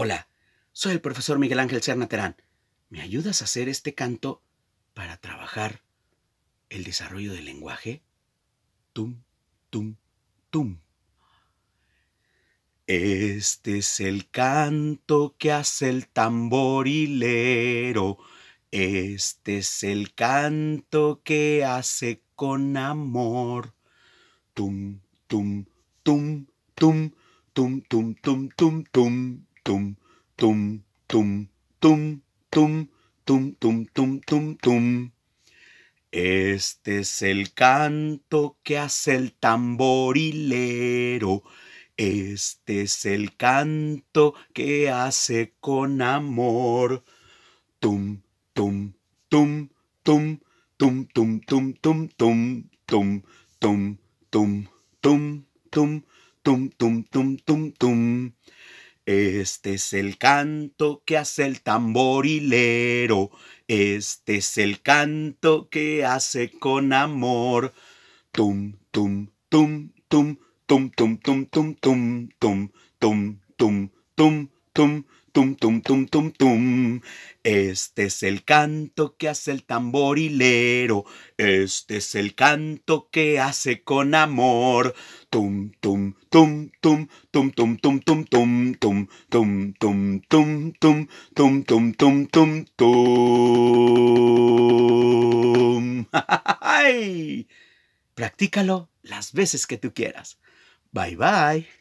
Hola, soy el profesor Miguel Ángel Serna Terán. ¿Me ayudas a hacer este canto para trabajar el desarrollo del lenguaje? Tum, tum, tum. Este es el canto que hace el tamborilero. Este es el canto que hace con amor. Tum, tum, tum, tum, tum, tum, tum, tum, tum tum, tum, tum, tum, tum, tum, tum, tum, tum, tum. Este es el canto que hace el tamborilero. Este es el canto que hace con amor. Tum, tum, tum, tum, tum, tum, tum, tum, tum, tum, tum, tum, tum, tum, tum, tum, tum, tum, tum. Este es el canto que hace el tamborilero. Este es el canto que hace con amor. Tum, tum, tum, tum, tum, tum, tum, tum, tum, tum, tum, tum, tum, tum, tum, tum, tum, tum, tum. Este es el canto que hace el tamborilero. Este es el canto que hace con amor. Tum, tum, tum, tum, tum, tum, tum, tum, tum, tum, tum, tum, tum, tum, tum, tum, tum, tum, tum. Practícalo las veces que tú quieras. Bye bye.